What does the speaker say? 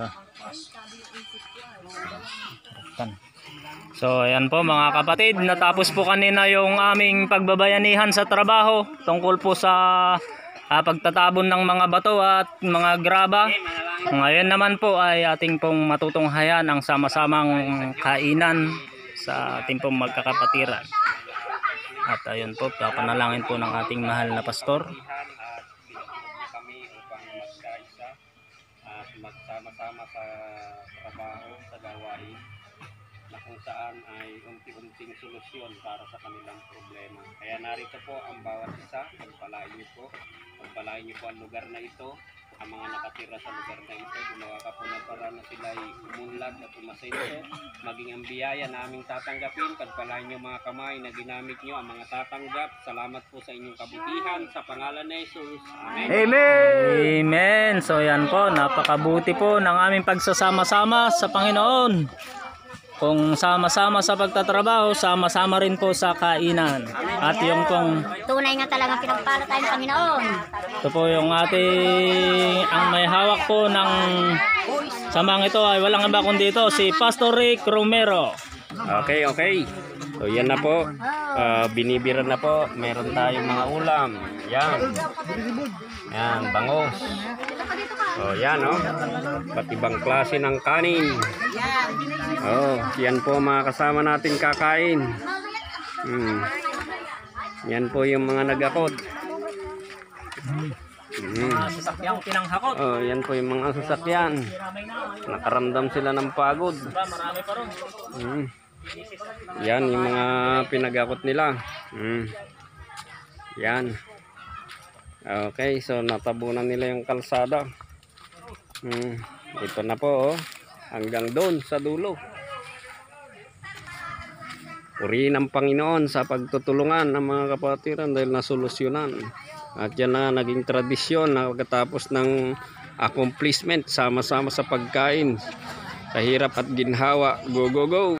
Ito. Yan. So ayan po mga kapatid, natapos po kanina yung aming pagbabayanihan sa trabaho tungkol po sa ah, pagtatabon ng mga bato at mga graba. Ngayon naman po ay ating pong matutunghayan ang sama-samang kainan sa ating pong magkakapatiran. At ayun po, papanalangin po ng ating mahal na pastor. At magsama-sama sa trabaho, sa gawain na kung saan ay unti-unting solusyon para sa kanilang problema. Kaya narito po ang bawat isa, pagpalain niyo po, pagpalain niyo po ang lugar na ito, ang mga nakatira sa lugar na ito, gumawa ka po ng para na sila ay umunlad at umasenso, maging ang biyaya na aming tatanggapin, pagpalain niyo mga kamay na ginamit niyo, ang mga tatanggap, salamat po sa inyong kabutihan, sa pangalan ni Jesus. Amen. Amen. So yan po, napakabuti po ng aming pagsasama-sama sa Panginoon. Kung sama-sama sa pagtatrabaho, sama-sama rin po sa kainan. At yung pong, Tunay nga talaga pinagpala tayo ng Panginoon. ito po yung ating, ang may hawak po ng samang ito ay walang iba kundi ito, si Pastor Rick Romero. Okay, okay. So yan na po. Ah, binibira na po. Meron tayong mga ulam. Yan. Yan, bangos. So yan, oh. Ba't ibang klase ng kanin. Oh, yan po mga kasama nating kakain. Hmm. Yan po yung mga nagakot. Hmm. Sasakyang pinanghakot. Oh, yan po yung mga sasakyan. Nakaramdam sila ng pagod. Marami pa. Mm. Yan yung mga pinagakot nila. Mm. Yan. Okay, so natabunan nila yung kalsada. Mm. Ito na po, oh. hanggang doon sa dulo. Purihin ang Panginoon sa pagtutulungan ng mga kapatiran dahil nasolusyonan. At yan na naging tradisyon na pagkatapos ng accomplishment sama-sama sa pagkain. Sa hirap at ginhawa. Go, go, go!